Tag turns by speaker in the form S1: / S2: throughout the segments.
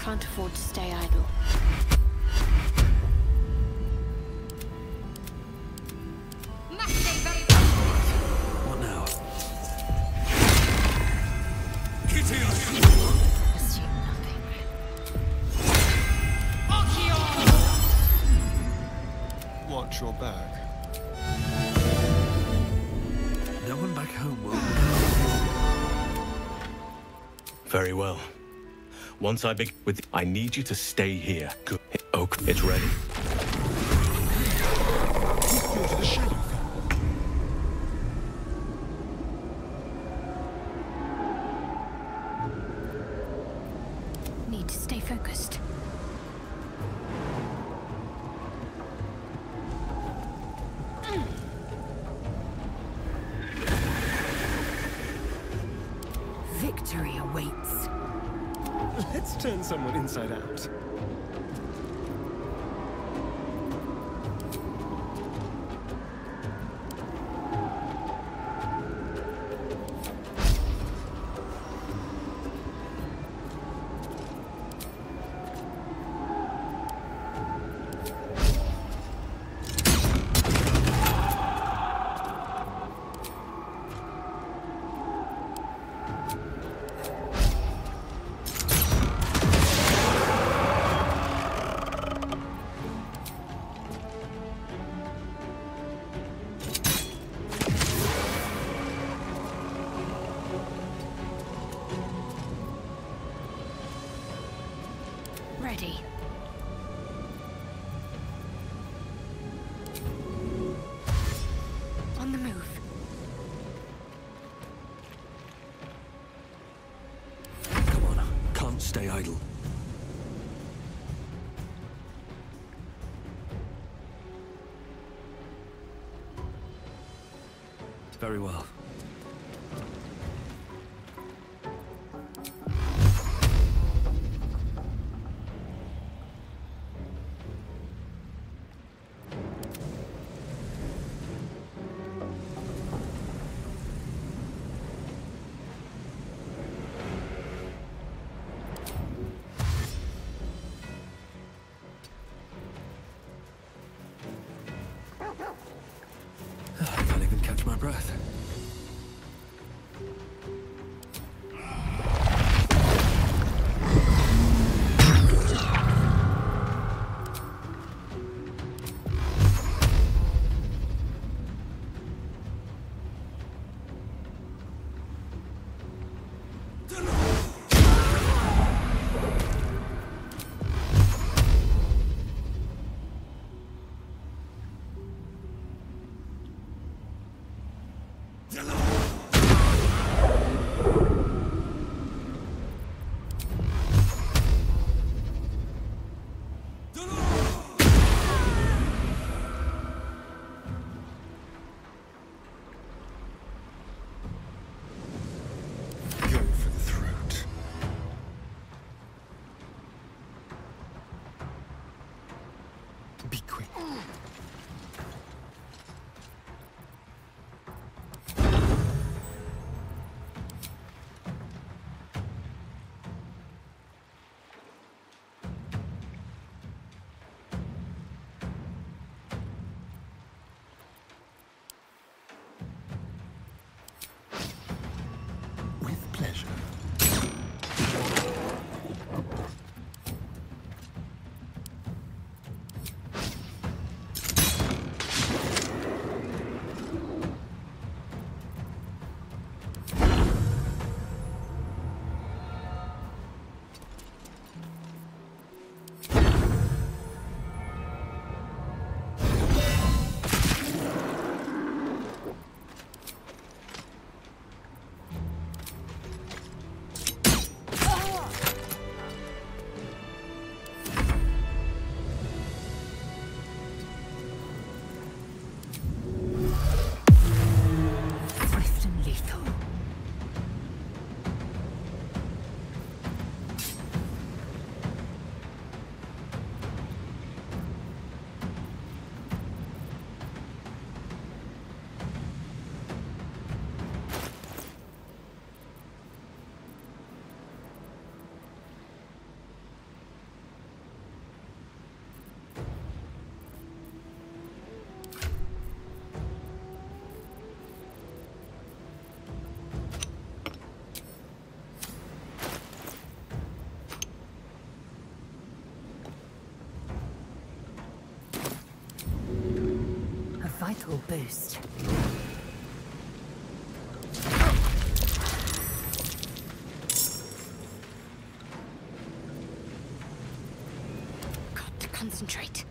S1: Can't afford to stay idle.
S2: Watch your back.
S3: No one back home will.
S4: Very well. Once I begin with, I need you to stay here. Good. Oak, it's ready.
S1: Need to stay focused. Victory awaits.
S2: Let's turn someone inside out.
S3: Stay idle. Very well. Deliver!
S5: Will boost. Got to concentrate.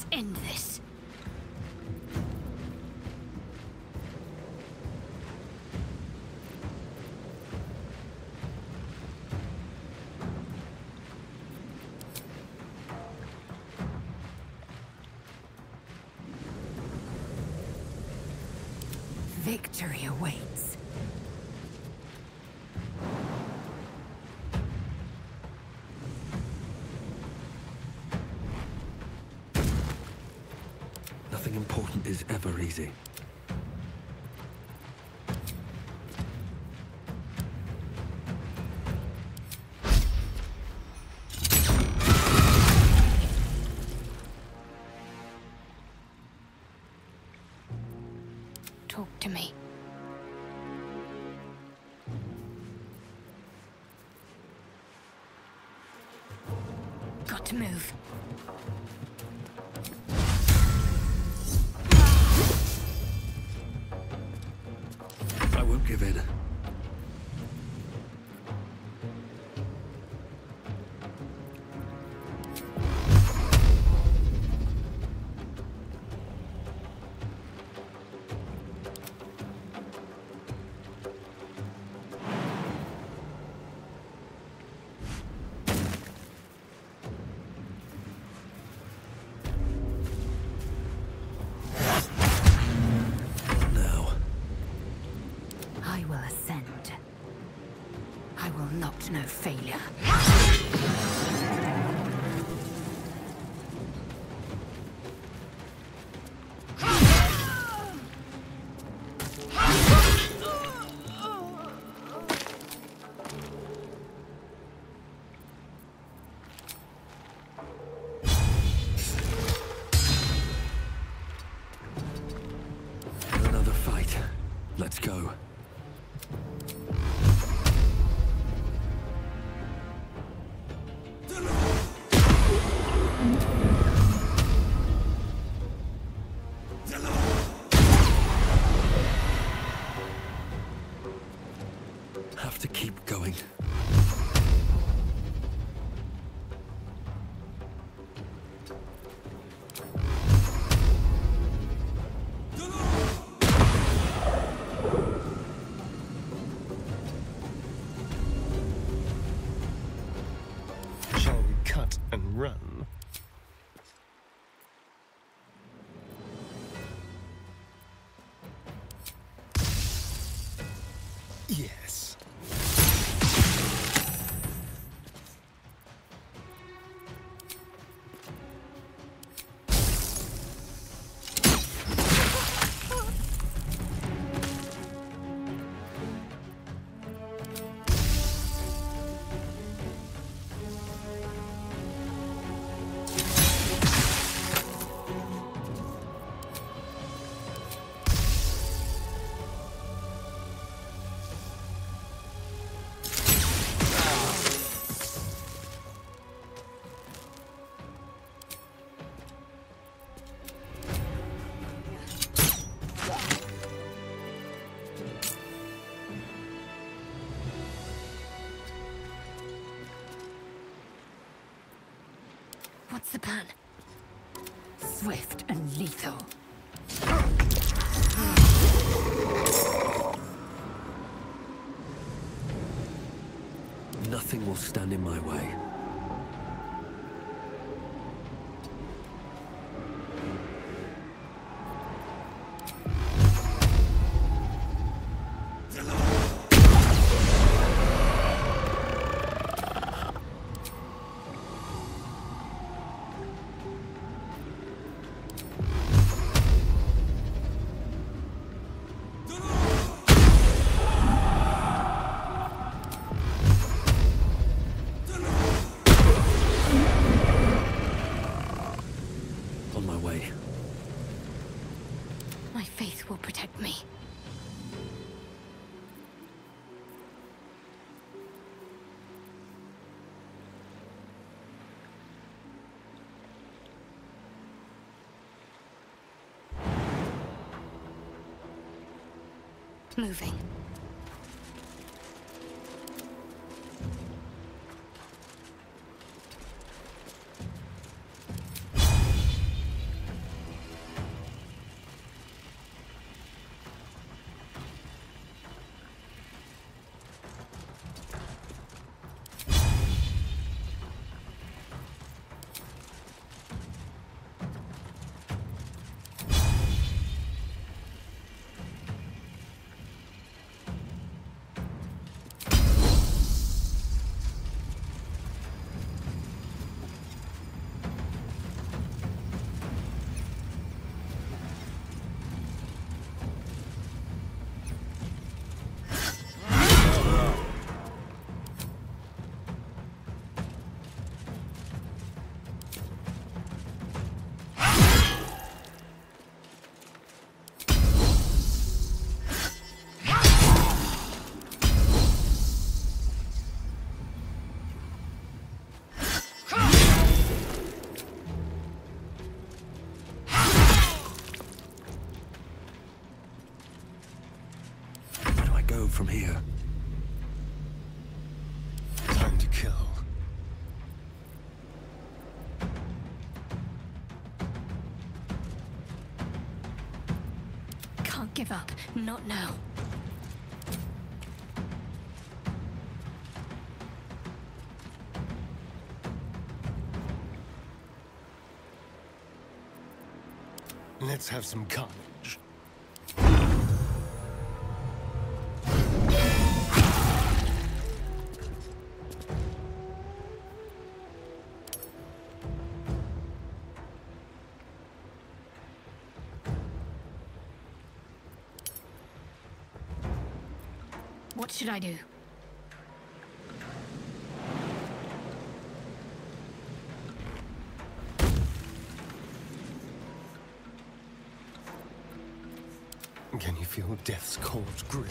S5: Let's end this. Victory awaits.
S3: Nothing important is ever easy.
S5: Know failure. Plan? Swift and lethal.
S3: Nothing will stand in my way.
S1: On
S3: my way. My faith will protect me. Moving. From here?
S2: Time to kill.
S1: Can't give up. Not now.
S2: Let's have some carnage.
S1: Should I do?
S2: Can you feel death's cold grip?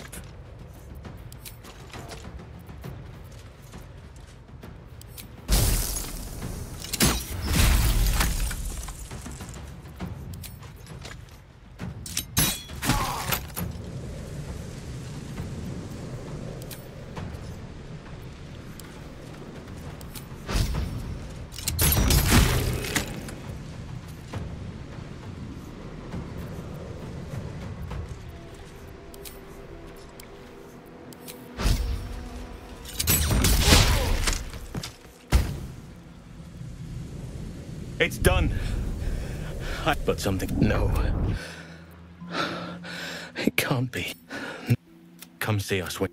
S4: It's done. I, but something. No. It can't be. Come see us when.